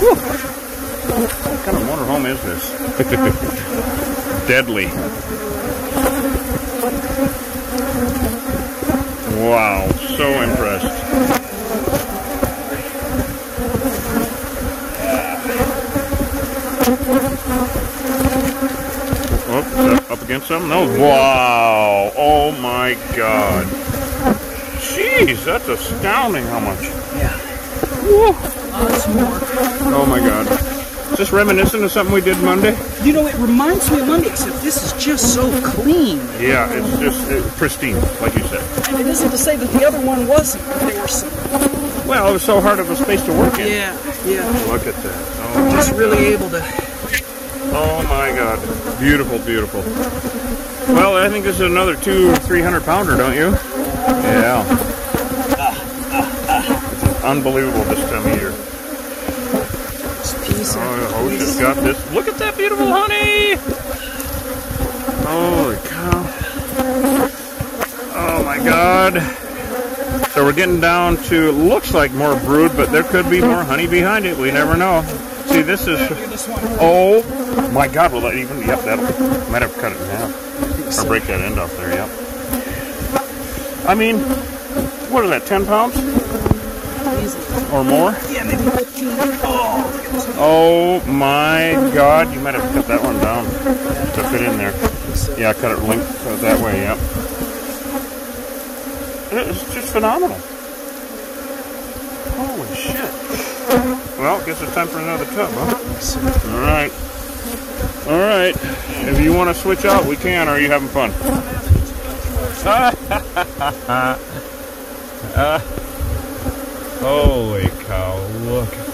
Whew. What kind of motorhome is this? Deadly. Wow, so impressed. Oh, up against something? No. Wow. Oh my God. Jeez, that's astounding how much. Yeah. Woo. Oh my God. This reminiscent of something we did Monday? You know, it reminds me of Monday, except this is just so clean. Yeah, it's just uh, pristine, like you said. And it isn't to say that the other one wasn't. There were some. Well, it was so hard of a space to work in. Yeah, yeah. Look at that. Oh Just really able to. Oh my God. Beautiful, beautiful. Well, I think this is another two, three hundred pounder, don't you? Yeah. Unbelievable this time of year. Piece Oh, got this. Look at that beautiful honey! Holy cow. Oh my God. So we're getting down to, looks like more brood, but there could be more honey behind it. We never know. See, this is, oh my God, will that even, yep, that'll, might have cut it in half. Or break that end off there, yep. I mean, what is that, 10 pounds or more? Yeah, maybe 15. Oh, my God! You might have cut that one down to fit in there. Yeah, cut it length uh, that way. Yep. it's just phenomenal. Holy shit. Well, guess it's time for another tub, huh? All right. All right. If you want to switch out, we can. Or are you having fun? uh, holy cow! Look.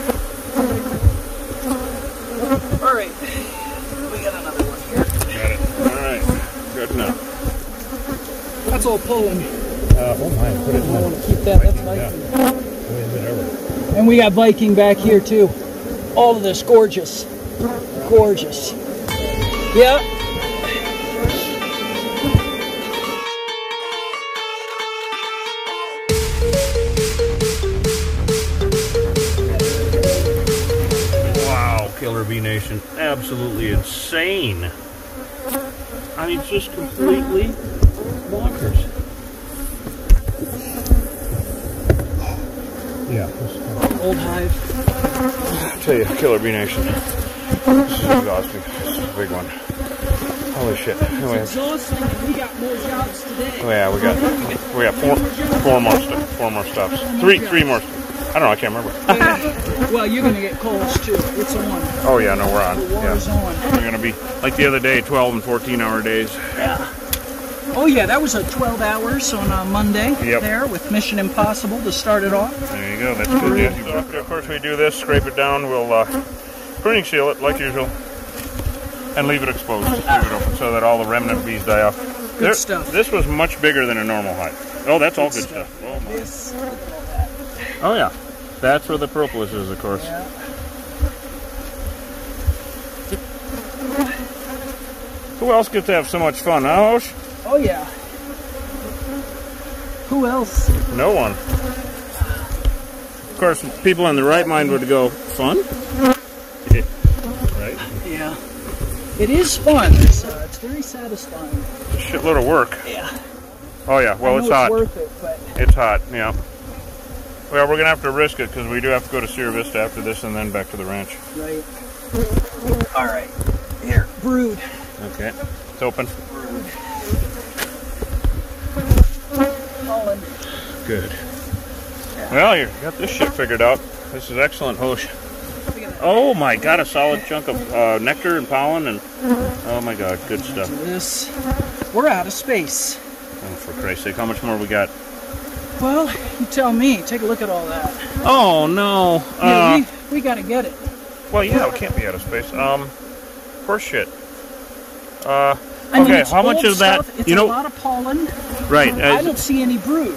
All right. We got another one here. Got it. All right. Good enough. That's all pulling. Uh, oh my! Put it I want to keep that. That's Viking. Yeah. And we got Viking back here too. All of this gorgeous. Gorgeous. Yeah. Absolutely insane. I mean, just completely bonkers. Yeah. Old hive. I tell you, Killer Bee Nation. This is exhausting. This is a big one. Holy shit. Anyway, Exhausting. We got more jobs today. oh yeah, we got we got four four more stuff, four more stops. Three three more. I don't know. I can't remember. Ah! Well, you're gonna get calls too. It's on. Oh yeah, no, we're on. The Yeah, on. we're gonna be like the other day, 12 and 14 hour days. Yeah. Oh yeah, that was a 12 hours on uh, Monday Yep. there with Mission Impossible to start it off. There you go. That's good. Yeah. So after, of course, we do this, scrape it down. We'll uh, pruning seal it like usual, and leave it exposed, leave it open, so that all the remnant bees die off. Good stuff. This was much bigger than a normal hive. Oh, that's all good, stuff. stuff. Oh, my. This. oh yeah, that's where the propolis is, of course. Yeah. Who else gets to have so much fun? huh, Osh? Oh yeah. Who else? No one. Of course, people in the right mind would go, fun? right? Yeah. It is fun. It's, uh, it's very satisfying. A shitload of work. Yeah. Oh yeah, well it's know hot. worth it, but It's hot, yeah. Well, we're gonna have to risk it because we do have to go to Sierra Vista after this and then back to the ranch. right. All right. Here, brood. Okay. It's open. Colin. Good. Well, you got this shit figured out. This is excellent, Hosh. Oh my god, a solid chunk of uh, nectar and pollen and oh my god, good stuff. This. We're out of space. Oh, for Christ's sake, how much more we got? Well, you tell me. Take a look at all that. Oh no. Yeah, Uh, we, we got to get it. well, yeah, it can't be out of space. Um, horse shit. Uh, I mean, okay, it's how much is that? It's You a lot of pollen. right? I uh, don't see any brood.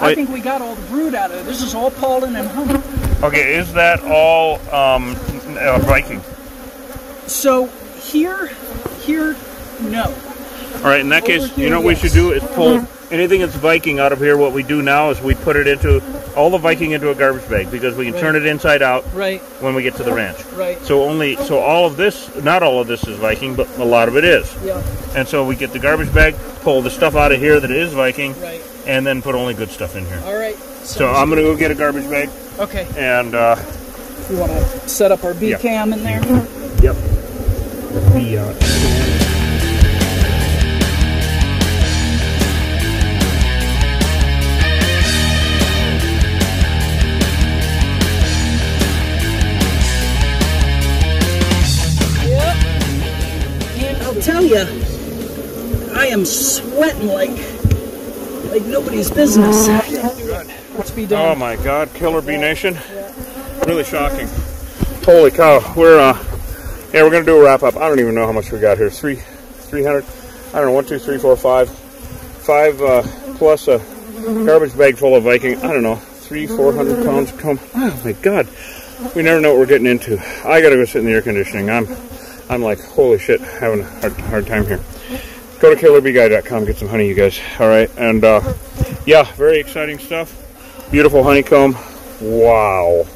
I Wait. think we got all the brood out of it. This is all pollen and honey. okay, is that all um, uh, Viking? So here, here, no. All right, in that Over case, you know what we should do is pull anything that's Viking out of here. What we do now is we put it into all the Viking into a garbage bag because we can turn it inside out Right, when we get to the ranch. right. So only so all of this, not all of this is Viking, but a lot of it is. Yeah, And so we get the garbage bag, pull the stuff out of here that is Viking, right. and then put only good stuff in here. All right. So I'm gonna go get a garbage bag Okay. and uh, You want to set up our bee Yeah. cam in there? yep. The, uh, you, I am sweating like like nobody's business. Oh my God, Killer Bee Nation! Really shocking. Holy cow! We're uh, yeah, we're gonna do a wrap up. I don't even know how much we got here. Three, three hundred. I don't know. One, two, three, four, five, five uh, plus a garbage bag full of Viking. I don't know. Three, four hundred pounds. Come. Oh my God! We never know what we're getting into. I gotta go sit in the air conditioning. I'm, I'm like, holy shit, having a hard, hard time here. Go to killerbeeguy.com, get some honey, you guys. All right, and uh, yeah, very exciting stuff. Beautiful honeycomb. Wow.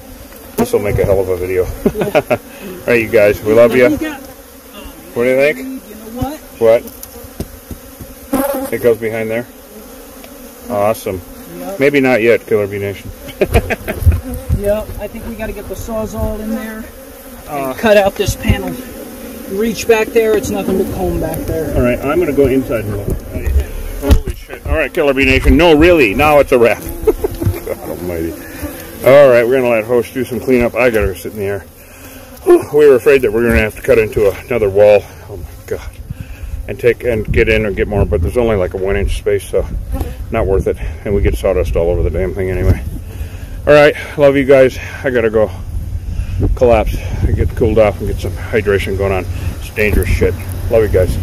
This will make a hell of a video. All right, you guys, we love you. What do you think? what? It goes behind there. Awesome. Maybe not yet, Killer Bee Nation. Yep. I think we got to get the sawzall in there Uh, and cut out this panel. Reach back there. It's nothing but comb back there. All right, I'm gonna go inside. Holy shit! All right, Killer Bee Nation. No, really, now it's a wrap. God almighty. All right, we're going to let Host do some cleanup. I got to sit in the air. We were afraid that we are going to have to cut into another wall. Oh, my God. And take and get in and get more, but there's only like a one inch space, so not worth it. And we get sawdust all over the damn thing anyway. All right, love you guys. I got to go collapse get cooled off and get some hydration going on. It's dangerous shit. Love you guys.